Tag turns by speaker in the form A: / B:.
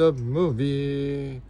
A: The movie.